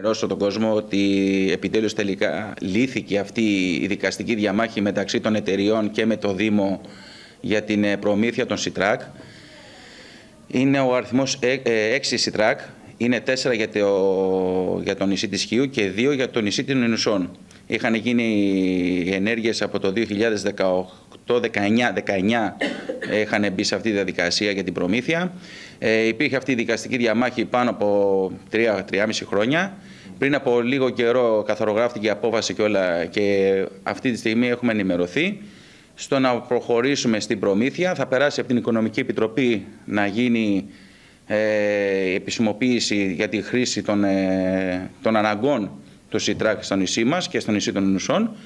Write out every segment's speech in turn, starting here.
Ρώσο τον κόσμο ότι επιτέλους τελικά λύθηκε αυτή η δικαστική διαμάχη μεταξύ των εταιριών και με το Δήμο για την ε, προμήθεια των ΣΥΤΡΑΚ. Είναι ο αριθμός 6 ε, ΣΥΤΡΑΚ, είναι 4 για το, για το νησί της Χίου και 2 για το νησί των Ινουσών. Είχαν γίνει ενέργειες από το 2018-19 19 είχαν μπει σε αυτή τη διαδικασία για την προμήθεια. Ε, υπήρχε αυτή η δικαστική διαμάχη πάνω από 3-3,5 χρόνια. Πριν από λίγο καιρό καθαρογράφτηκε η απόφαση και όλα και αυτή τη στιγμή έχουμε ενημερωθεί στο να προχωρήσουμε στην προμήθεια. Θα περάσει από την Οικονομική Επιτροπή να γίνει ε, επισημοποίηση για τη χρήση των, ε, των αναγκών του ΣΥΤΡΑΚ στο νησί μας και στο νησί των Νουσών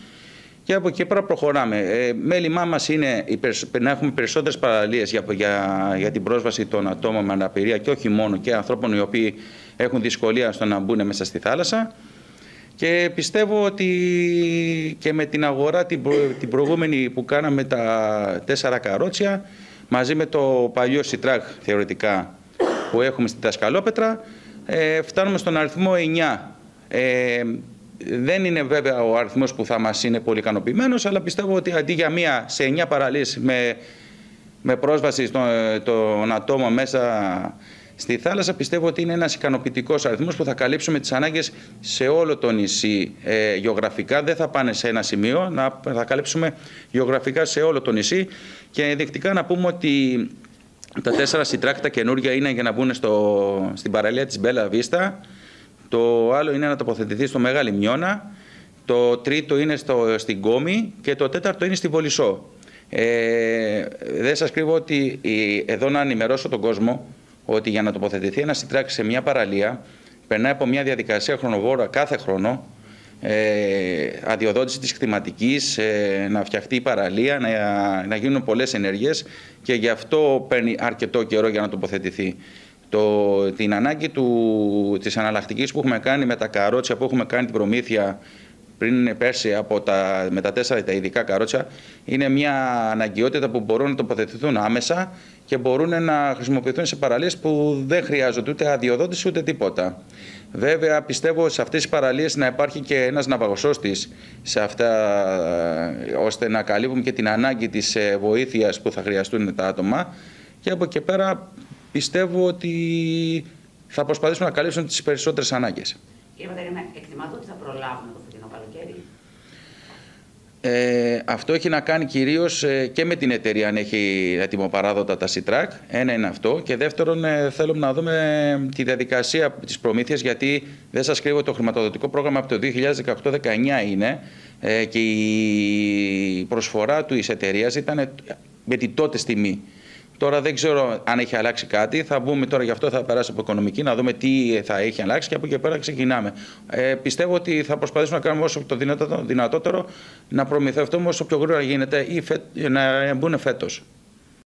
και από εκεί πέρα προχωράμε. Ε, μέλημά μας είναι να έχουμε περισσότερες παραλίες για, για, για την πρόσβαση των ατόμων με αναπηρία και όχι μόνο και ανθρώπων οι οποίοι έχουν δυσκολία στο να μπουν μέσα στη θάλασσα. Και πιστεύω ότι και με την αγορά την, την προηγούμενη που κάναμε τα τέσσερα καρότσια μαζί με το παλιό Σιτράκ θεωρητικά που έχουμε στη Δασκαλόπετρα ε, φτάνουμε στον αριθμό 9. Ε, δεν είναι βέβαια ο αριθμός που θα μας είναι πολύ ικανοποιημένος, αλλά πιστεύω ότι αντί για μία σε 9 παραλίες με, με πρόσβαση των, ατόμων μέσα στη θάλασσα, πιστεύω ότι είναι ένας ικανοποιητικός αριθμός που θα καλύψουμε τις ανάγκες σε όλο το νησί ε, γεωγραφικά. Δεν θα πάνε σε ένα σημείο, να, θα καλύψουμε γεωγραφικά σε όλο το νησί και ενδεικτικά να πούμε ότι τα τέσσερα seatrack τα καινούργια είναι για να μπουν στο, στην παραλία της Μπέλα Βίστα. Το άλλο είναι να τοποθετηθεί στο Μεγάλη Λημνιώνα. Το τρίτο είναι στο, στην Κόμη και το τέταρτο είναι στη Βολισσό. Ε, δεν σας κρύβω ότι εδώ να ενημερώσω τον κόσμο ότι για να τοποθετηθεί ένας σιτράκ σε μια παραλία περνάει από μια διαδικασία χρονοβόρα κάθε χρόνο ε, αδειοδότηση της κτηματικής, ε, να φτιαχτεί η παραλία, να, να γίνουν πολλές ενέργειες και γι' αυτό παίρνει αρκετό καιρό για να τοποθετηθεί. Το, την ανάγκη του, της αναλλακτικής που έχουμε κάνει με τα καρότσια που έχουμε κάνει την προμήθεια πριν πέρσι από τα, με τα τέσσερα τα ειδικά καρότσια είναι μια αναγκαιότητα που μπορούν να τοποθετηθούν άμεσα και μπορούν να χρησιμοποιηθούν σε παραλίες που δεν χρειάζονται ούτε αδειοδότηση ούτε τίποτα. Βέβαια, πιστεύω σε αυτές τις παραλίες να υπάρχει και ένας ναυαγοσώστης σε αυτά, ώστε να καλύπτουμε και την ανάγκη της ε, βοήθειας που θα χρειαστούν τα άτομα. Και από εκεί πέρα πιστεύω ότι θα προσπαθήσουμε να καλύψουμε τις περισσότερες ανάγκες. Κύριε Πατερίνα, εκτιμάτε ότι θα προλάβουμε το φετινό καλοκαίρι. Ε, αυτό έχει να κάνει κυρίως ε, και με την εταιρεία αν έχει έτοιμο τα Citrac. Ένα είναι αυτό. Και δεύτερον, ε, θέλουμε να δούμε τη διαδικασία της προμήθειας, γιατί δεν σας κρύβω το χρηματοδοτικό πρόγραμμα από το 2018-19 είναι ε, και η προσφορά του εταιρείας ήταν με την τότε τιμή. Τώρα δεν ξέρω αν έχει αλλάξει κάτι. Θα μπούμε τώρα γι' αυτό, θα περάσει από οικονομική, να δούμε τι θα έχει αλλάξει και από εκεί πέρα ξεκινάμε. Ε, πιστεύω ότι θα προσπαθήσουμε να κάνουμε όσο το δυνατότερο, δυνατότερο να προμηθευτούμε όσο πιο γρήγορα γίνεται ή να μπουν φέτος.